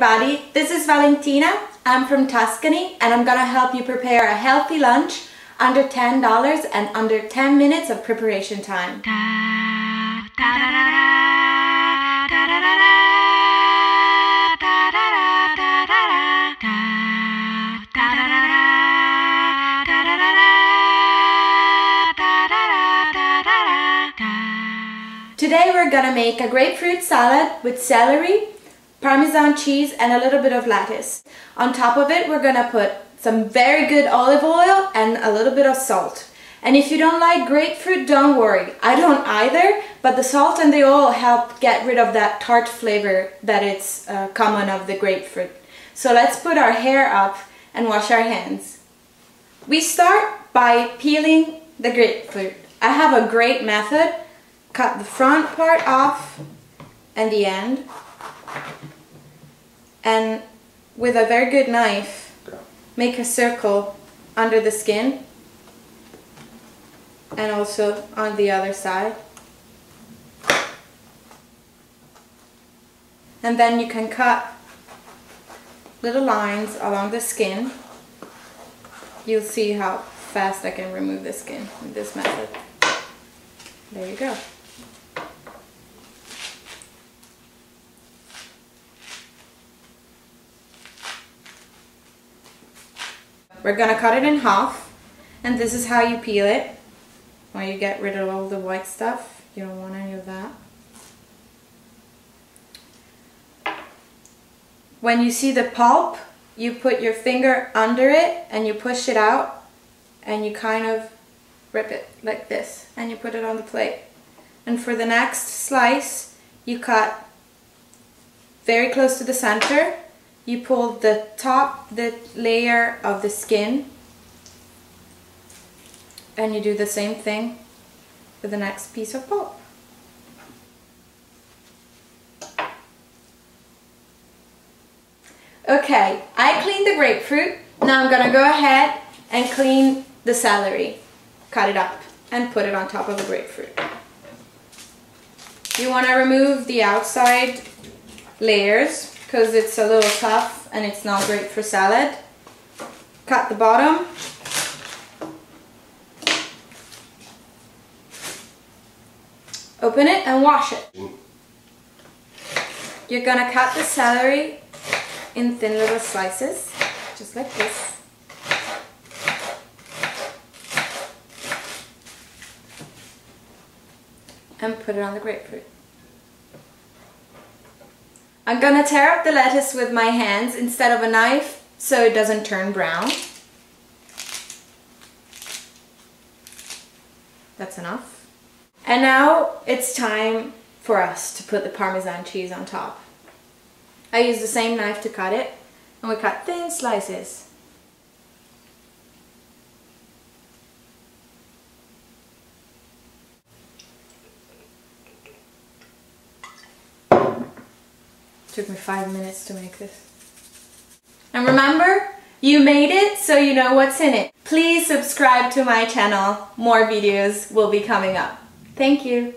everybody, this is Valentina. I'm from Tuscany and I'm gonna help you prepare a healthy lunch under $10 and under 10 minutes of preparation time. Today we're gonna make a grapefruit salad with celery, parmesan cheese and a little bit of lettuce. On top of it we're gonna put some very good olive oil and a little bit of salt. And if you don't like grapefruit, don't worry. I don't either, but the salt and the oil help get rid of that tart flavor that is uh, common of the grapefruit. So let's put our hair up and wash our hands. We start by peeling the grapefruit. I have a great method. Cut the front part off and the end and with a very good knife make a circle under the skin and also on the other side. And then you can cut little lines along the skin. You'll see how fast I can remove the skin with this method. There you go We're gonna cut it in half and this is how you peel it. While you get rid of all the white stuff. You don't want any of that. When you see the pulp, you put your finger under it and you push it out and you kind of rip it like this and you put it on the plate. And for the next slice, you cut very close to the center you pull the top, the layer of the skin and you do the same thing with the next piece of pulp. Okay, I cleaned the grapefruit. Now I'm gonna go ahead and clean the celery. Cut it up and put it on top of the grapefruit. You wanna remove the outside layers because it's a little tough and it's not great for salad. Cut the bottom. Open it and wash it. You're gonna cut the celery in thin little slices, just like this. And put it on the grapefruit. I'm gonna tear up the lettuce with my hands instead of a knife so it doesn't turn brown. That's enough. And now it's time for us to put the Parmesan cheese on top. I use the same knife to cut it and we cut thin slices. Took me five minutes to make this. And remember, you made it so you know what's in it. Please subscribe to my channel. More videos will be coming up. Thank you.